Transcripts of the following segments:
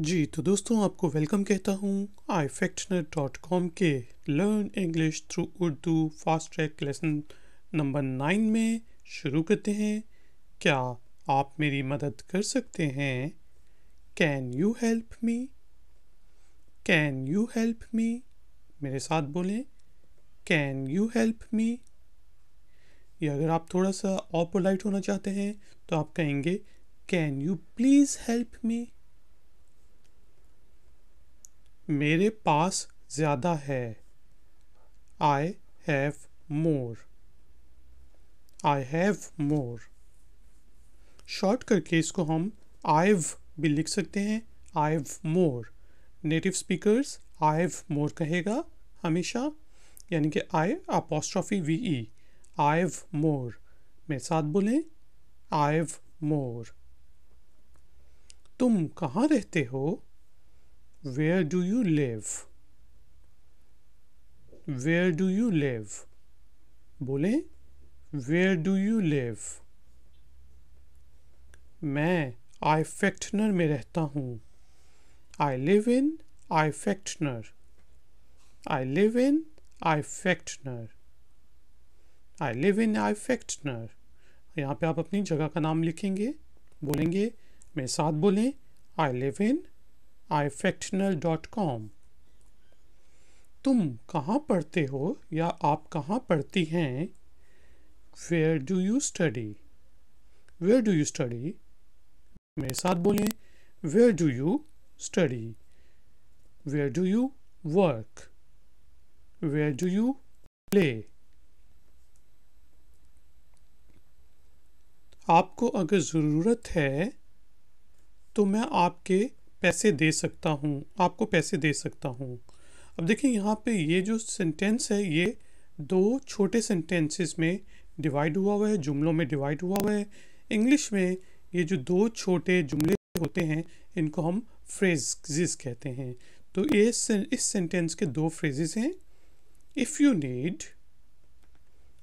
जी तो दोस्तों, आपको वेलकम कहता हूँ आई फैक्टनर डॉट कॉम के learn English through Urdu fast track lesson number nine में शुरू करते हैं। क्या आप मेरी मदद कर सकते हैं? Can you help me can you help me मेरे साथ बोलें। कैन यू हेल्प मी या अगर आप थोड़ा सा और पोलाइट होना चाहते हैं तो आप कहेंगे can you please help me मेरे पास ज़्यादा है। I have more I have more short करके इसको हम आईव भी लिख सकते हैं। I've more native speakers I've more कहेगा हमेशा। यानी कि I apostrophe V E I've more मेरे साथ बोलें। आईव मोर तुम कहाँ रहते हो? Where do you live? Where do you live? बोले, Where do you live? मैं आई फैक्टनर में रहता हूँ I live in i factner I live in i factner I live in i factner यहाँ पे आप अपनी जगह का नाम लिखेंगे, बोलेंगे, मेरे साथ बोलें आई लिव इन ifectional.com तुम कहाँ पढ़ते हो या आप कहाँ पढ़ती हैं? Where do you study where do you study मेरे साथ बोलें where do you study where do you work where do you play आपको अगर ज़रूरत है तो मैं आपके पैसे दे सकता हूँ, आपको पैसे दे सकता हूँ। अब देखिए यहाँ पे ये जो सेंटेंस है, ये दो छोटे सेंटेंसेस में डिवाइड हुआ हुआ है, जुमलों में डिवाइड हुआ हुआ है। इंग्लिश में ये जो दो छोटे जुमले होते हैं, इनको हम फ्रेजेस कहते हैं। तो ये इस सेंटेंस के दो फ्रेजेस हैं। If you need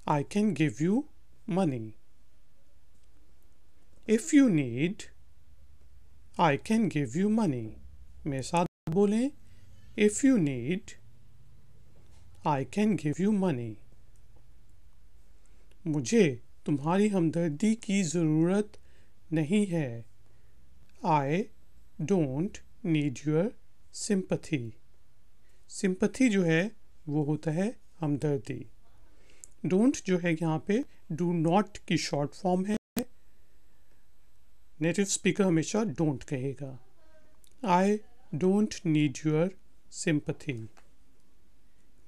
I can give you money if you need I can give you money मेरे साथ बोलें if you need I can give you money मुझे तुम्हारी हमदर्दी की ज़रूरत नहीं है। I don't need your sympathy sympathy जो है, वो होता है हमदर्दी। डोंट जो है यहाँ पे डू नॉट की शॉर्ट फॉर्म है। नेटिव स्पीकर हमेशा डोंट कहेगा। I don't need your sympathy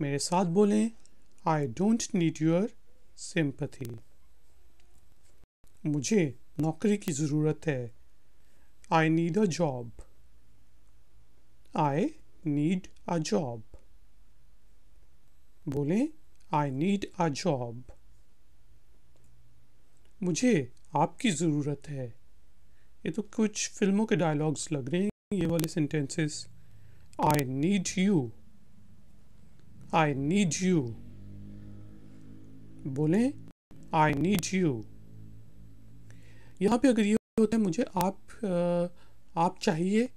मेरे साथ बोलें I don't need your sympathy मुझे नौकरी की ज़रूरत है। I need a job I need a job बोलें आई नीड अ जॉब मुझे आपकी ज़रूरत है। ये तो कुछ फ़िल्मों के डायलॉग्स लग रहे हैं। ये वाले sentences I need you I need you बोले आई नीड यू यहाँ पे अगर ये होता है, मुझे आप आप चाहिए,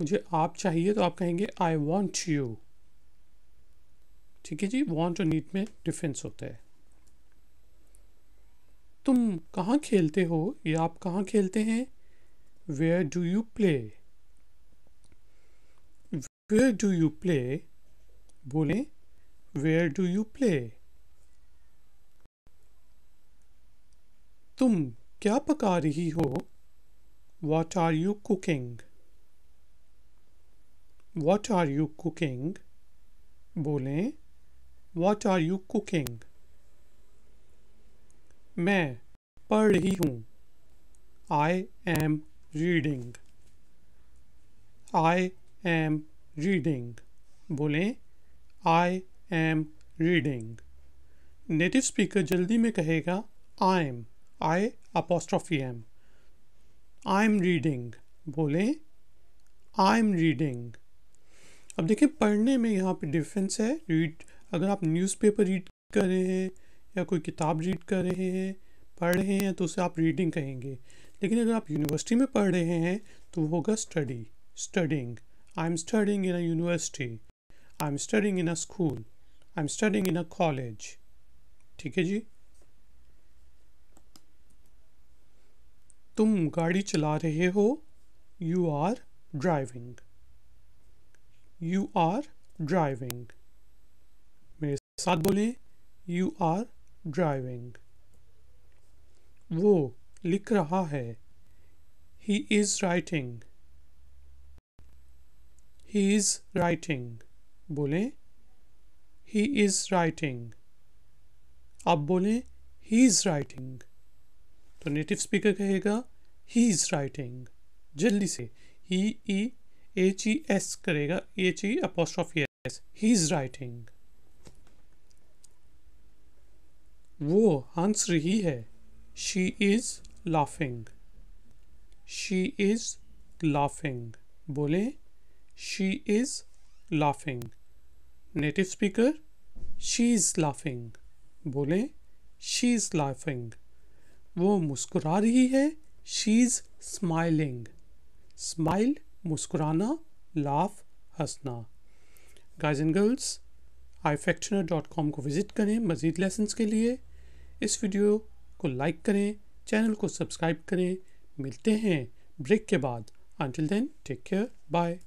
मुझे आप चाहिए तो आप कहेंगे आई वॉन्ट यू ठीक है जी? वॉन्ट और नीड में डिफरेंस होता है। तुम कहाँ खेलते हो? या आप कहाँ खेलते हैं? Where do you play? Where do you play? बोलें Where do you play? तुम क्या पका रही हो What are you cooking? What are you cooking? बोलें What are you cooking? मैं पढ़ रही हूँ I am reading I am reading बोलें I am reading native speaker जल्दी में कहेगा I am I apostrophe M I am reading बोलें आई एम रीडिंग अब देखिए, पढ़ने में यहाँ पे डिफरेंस है। रीड अगर आप न्यूज़पेपर रीड कर रहे हैं या कोई किताब रीड कर रहे हैं, पढ़ रहे हैं तो उसे आप रीडिंग कहेंगे। लेकिन अगर आप यूनिवर्सिटी में पढ़ रहे हैं तो वो होगा study studying I am studying in a university I am studying in a school I am studying in a college ठीक है जी? तुम गाड़ी चला रहे हो you are driving you are driving मेरे साथ बोलें यू आर ड्राइविंग वो लिख रहा है। He is writing he is writing बोलें। ही इज़ राइटिंग आप बोलें ही इज़ राइटिंग तो नेटिव स्पीकर कहेगा ही इज़ राइटिंग जल्दी से। He E H E S करेगा। H E apostrophe S he is writing वो हंस रही है। She is laughing she is laughing बोले she is laughing native speaker she is laughing बोले शी इज़ लाफिंग वो मुस्कुरा रही है शी इज़ स्माइलिंग स्माइल मुस्कुराना लाफ हंसना. Guys and girls I dot com को विज़िट करें मज़ीद लेसन्स के लिए. इस वीडियो को लाइक करें चैनल को सब्सक्राइब करें। मिलते हैं ब्रेक के बाद। Until then take care bye